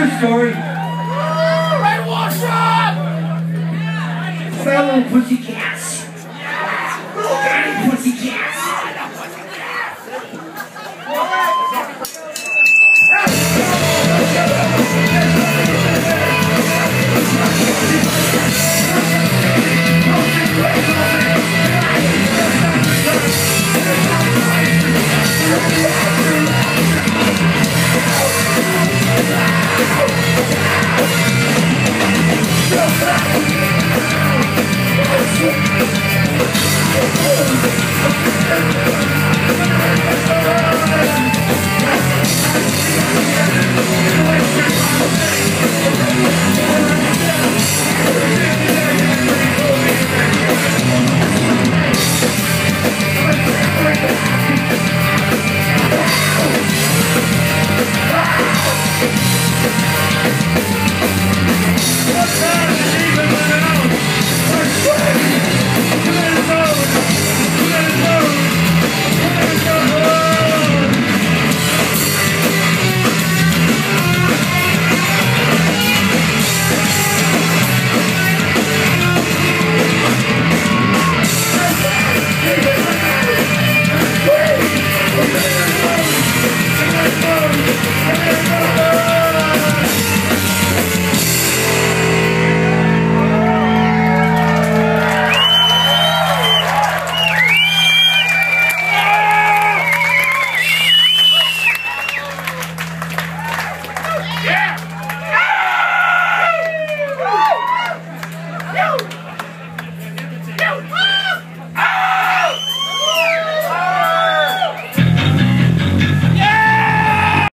True story. Red Wall Shop! Fat little pussycat. You're back.